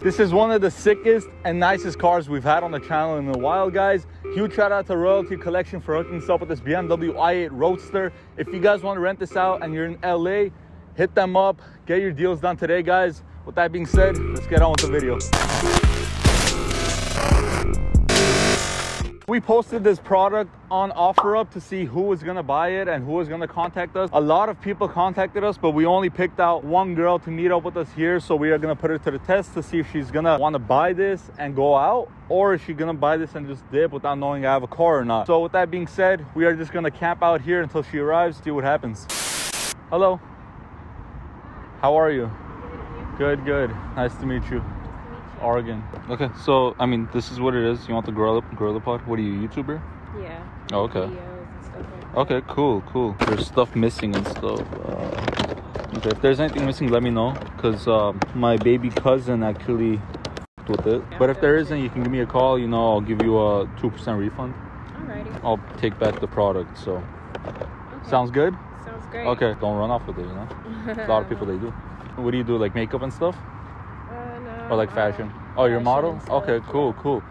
This is one of the sickest and nicest cars we've had on the channel in a while, guys. Huge shout out to Royalty Collection for hooking us up with this BMW i8 Roadster. If you guys want to rent this out and you're in LA, hit them up. Get your deals done today, guys. With that being said, let's get on with the video. We posted this product on OfferUp to see who was gonna buy it and who was gonna contact us. A lot of people contacted us, but we only picked out one girl to meet up with us here. So we are gonna put her to the test to see if she's gonna wanna buy this and go out, or is she gonna buy this and just dip without knowing I have a car or not. So with that being said, we are just gonna camp out here until she arrives, see what happens. Hello. How are you? Good, good. Nice to meet you. Oregon. Okay, so I mean, this is what it is. You want the gorilla GorillaPod? What are you, YouTuber? Yeah. Oh, okay. Videos and stuff like. Okay, cool, cool. There's stuff missing and stuff. Uh, okay, if there's anything missing, let me know, cause um, my baby cousin actually with it. But if there isn't, you can give me a call. You know, I'll give you a two percent refund. Alrighty. I'll take back the product. So, Okay. sounds good. Sounds great. Okay, don't run off with it. You know, a lot of people they do. What do you do, like makeup and stuff, no, or like fashion? Oh, you're a model. Okay, cool, cool.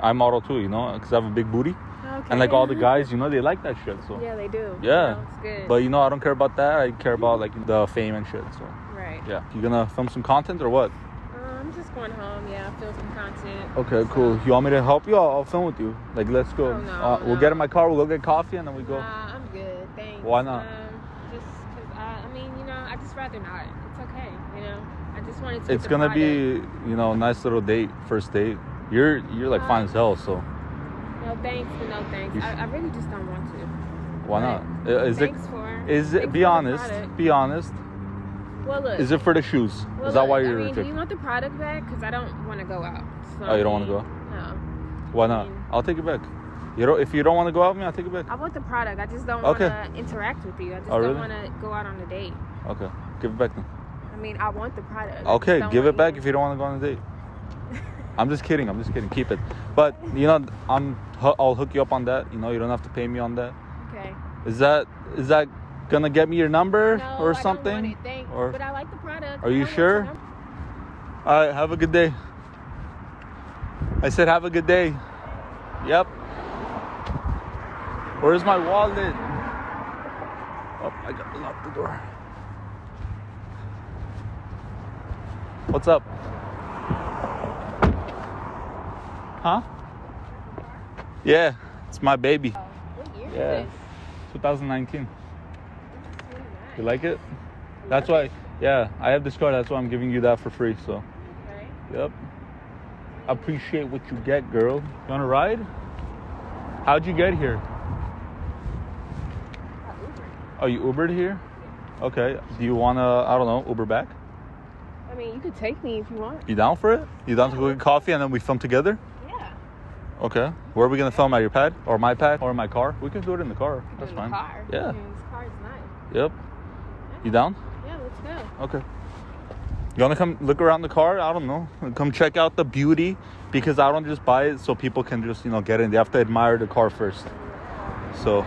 I model too. You know, cause I have a big booty. Okay. And like all the guys, you know, they like that shit. So Yeah, they do. Yeah. Sounds good. But you know, I don't care about that. I care about like the fame and shit. So right. yeah, you gonna film some content or what? Uh, I'm just going home. Yeah, film some content. Okay, So, cool. You want me to help you? I'll, I'll film with you. Like, let's go. Oh, no, uh, We'll get in my car. We'll go get coffee, and then we go. Nah, I'm good. Thanks. Why not? Um, just because I, I mean, you know, I just rather not. It's okay. You know, just wanted to. It's gonna be, you know, a nice little date, first date. You're you're like fine as hell. So No thanks, but no thanks. I, I really just don't want to. why not? But Uh, Is it? for. Is it? Be honest. Be honest. Well, look. Is it for the shoes? well, Is that why you're? I mean, do you want the product back? Because I don't want to go out. So, Oh, you don't wanna go mean, No. why not? mean- I'll take it back. You don't. If you don't want to go out with me, I'll take it back. I want the product. I just don't Okay. want to interact with you. I just Oh, really? don't want to go out on a date. Okay, give it back then. I mean, I want the product. Okay, give it back if you don't want to go on a date. I'm just kidding. I'm just kidding. Keep it. But you know, I'm. I'll hook you up on that. You know, you don't have to pay me on that. Okay. Is that is that gonna get me your number No, or I something? Don't want it. Or but I like the product. Are you sure? all right. Have a good day. I said have a good day. Yep. Where's my wallet? Oh, I got to lock the door. What's up? Huh? Yeah, it's my baby. Oh, what year Yeah. is this? 2019. Really nice. You like it? That's why, yeah, I have this car. That's why I'm giving you that for free. So, Okay. yep. Appreciate what you get, girl. You want to ride? How'd you get here? Ubered. Oh, you Ubered here? Okay. Do you want to, I don't know, Uber back? I mean, you could take me if you want. You down for it? You down to go get coffee and then we film together? Yeah. Okay. Where are we going to film? At your pad? Or my pad? Or my car? We can do it in the car. That's in fine. The car. Yeah. I mean, this car is nice. Yep. You down? Yeah, let's go. Okay. You want to come look around the car? I don't know. Come check out the beauty because I don't just buy it so people can just, you know, get in. They have to admire the car first. So,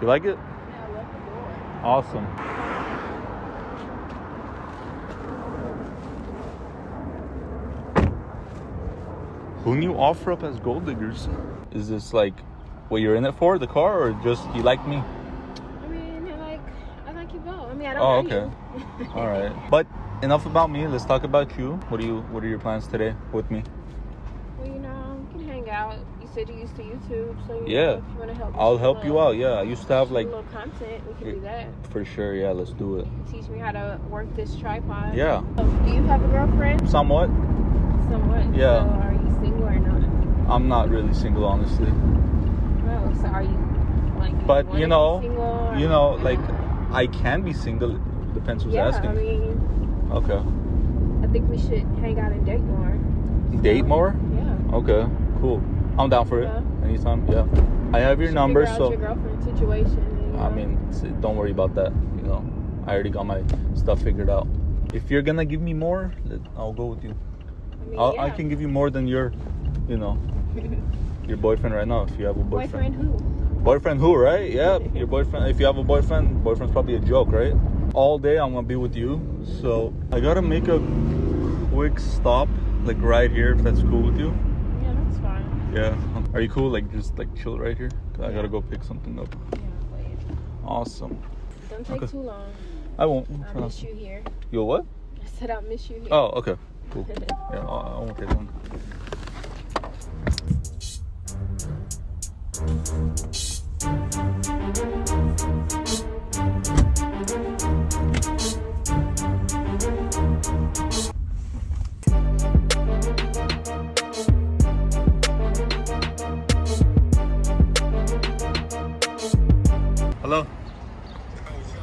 you like it? Yeah, I love the door. Awesome. Who knew OfferUp as gold diggers? Is this like what you're in it for, the car, or just you like me? I mean, I like, I like you both. I mean, I don't Oh, okay. All right. But enough about me. Let's talk about you. What are you? What are your plans today with me? Well, you know, we can hang out. You said you used to YouTube, so you Yeah. know, if you want to help, me I'll shoot a help you out. Yeah, I used to have like a little content. We can do that. for sure. Yeah, let's do it. Teach me how to work this tripod. Yeah. So, do you have a girlfriend? Somewhat. Somewhat. Yeah. So are you single or not? I'm not really single, honestly. Oh, so are you like? But you know, single you know, like I can be single. It Depends who's yeah, asking. I mean, okay. I think we should hang out and date more. Date more? Yeah. Okay. Cool. I'm down for it. Yeah. Anytime. Yeah. I have your number, so your girlfriend situation. and, I know. mean, don't worry about that. You know, I already got my stuff figured out. If you're gonna give me more, I'll go with you. I, mean, I'll, yeah. I can give you more than your, you know, your boyfriend right now. If you have a boyfriend. boyfriend who? Boyfriend who, right? Yeah, your boyfriend. If you have a boyfriend, boyfriend's probably a joke, right? All day I'm gonna be with you, so I gotta make a quick stop, like right here, if that's cool with you. Yeah, that's fine. Yeah. Are you cool? Like just like chill right here. 'Cause I gotta go pick something up. Yeah, wait. Awesome. Don't take Okay. too long. I won't. I miss you here. Yo, what? I said I'll miss you here. Oh, okay. Cool. Yeah, I I won't take long. Hello.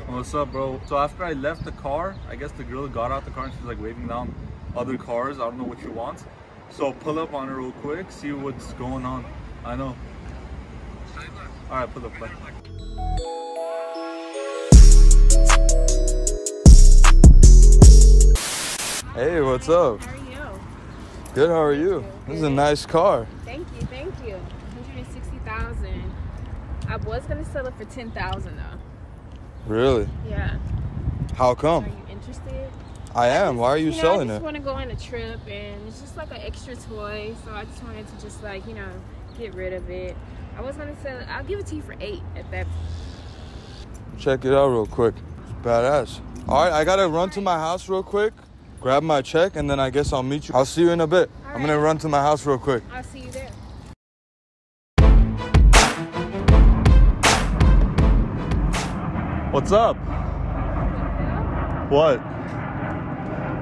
What's up, bro? So after I left the car, I guess the girl got out the car and she's like waving down other cars. I don't know what you want. So pull up on it real quick, see what's going on. I know. All right, pull up. Bye. Hey, what's up? How are you? Good, how are you? This is a nice car. Thank you, thank you. 160000 I was going to sell it for 10000 though. Really? Yeah. How come? Are you interested? I am. Why are you know, selling it? I just want to go on a trip and it's just like an extra toy. So I just wanted to just like, you know, get rid of it. I was going to sell it. I'll give it to you for eight at that. Check it out real quick. It's badass. All right, I gotta run to my house real quick, grab my check, and then I guess I'll meet you. I'll see you in a bit. All I'm gonna run to my house real quick. I'll see you there. What's up? What?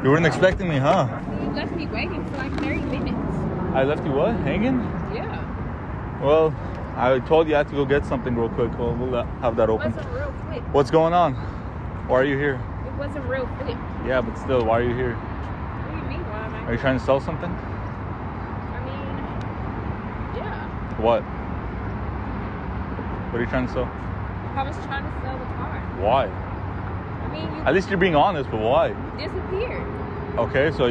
You weren't expecting me, huh? You left me waiting for like 30 minutes. I left you what? Hanging? Yeah. Well, I told you I had to go get something real quick. Well, we'll have that It open. wasn't real quick. What's going on? Why are you here? It wasn't real quick. Yeah, but still, why are you here? What do you mean? Why am I? Are you trying to sell something? I mean, yeah. What? What are you trying to sell? I was trying to sell the car. Why? I mean, you At least you're being honest, but why? disappeared. Okay, so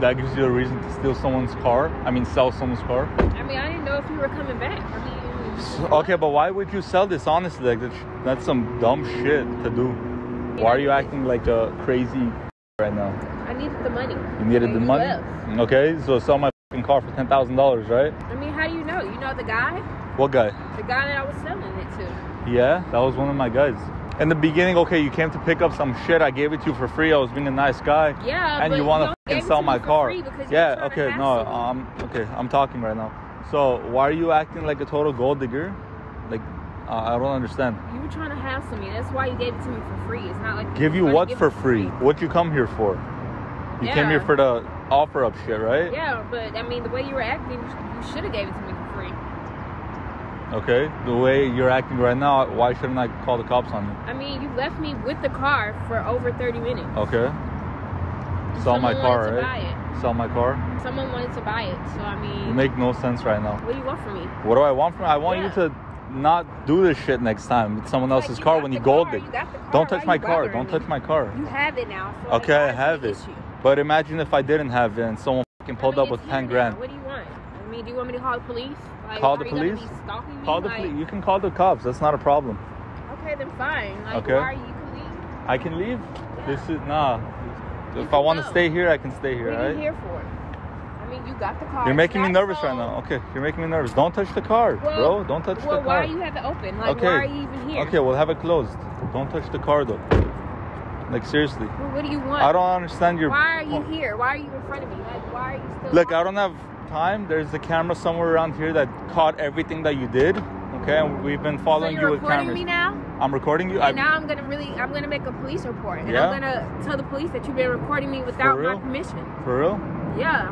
that gives you a reason to steal someone's car? I mean, sell someone's car? I mean, I didn't know if you were coming back. I mean, S- Okay, but why would you sell this honestly? Like, that's, that's some dumb shit to do. Why are you acting like a crazy right now? I needed the money. You needed the you money? left. Mm, okay, so sell my car for $10,000, right? I mean, how do you know? You know the guy? What guy? The guy that I was selling it to. Yeah, that was one of my guys. In the beginning, okay, you came to pick up some shit. I gave it to you for free. I was being a nice guy. Yeah, and you want to sell my car. free Yeah, were trying to okay, no, um, okay, I'm talking right now. So why are you acting like a total gold digger? Like, uh, I don't understand. You were trying to hassle me. That's why you gave it to me for free. It's not like Give you what give for it free? What you come here for? You came here for the OfferUp shit, right? Yeah, but I mean, the way you were acting, you should have gave it to me for free. Okay. The way you're acting right now, why shouldn't I call the cops on you? I mean, you left me with the car for over 30 minutes. Okay. Sell my car, right? Sell my car. Someone wanted to buy it, so I You mean, make no sense right now. what do you want from me? What do I want from you? I want Yeah. you to not do this shit next time with someone Like, else's car when you gold car, dig. you got the car, Don't touch my car. Don't me? touch my car. You have it now. So Okay, I have it. issue? But imagine if I didn't have it and someone fucking I pulled mean, up with 10 grand. now. What do you want? I mean, do you want me to call the police? Like, Call the police? Call the Like, police. You can call the cops. That's not a problem. Okay, then fine. Like, Okay. why are you, can leave? I can leave. Yeah. This is nah. You If I want to stay here, I can stay here. What are you here for? I mean, you got the car. You're making me nervous right now. Okay, you're making me nervous. Don't touch the car, Well, bro. Don't touch well, the why car. do you have it open? Like, Okay. why are you even here? Okay, we'll have it closed. Don't touch the car though. Like seriously. Well, what do you want? I don't understand your. Why are you here? Why are you in front of me? Like, why are you still? Look, I don't have time. There's a camera somewhere around here that caught everything that you did. Okay, and we've been So following you're you with recording cameras. me now? I'm recording you. And now I'm gonna really, I'm gonna make a police report, and Yeah? I'm gonna tell the police that you've been recording me without my permission. For real? Yeah.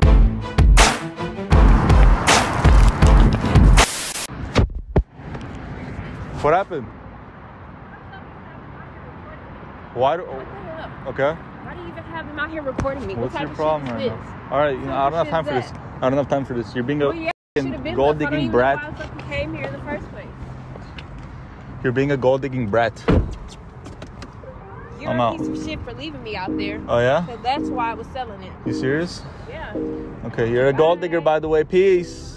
What happened? Why do? Okay. Why do you even have them out here recording me? What's what your of problem right now? All right, you know, I don't have time for this. I don't have time for this. You're being a Well, yeah, gold left. I don't digging brat. Why I fucking came here in the first place? You're being a gold digging brat. You're I'm a out. piece of shit for leaving me out there. Oh yeah? So that's why I was selling it. You serious? Yeah. Okay, you're a gold digger by the way. Peace.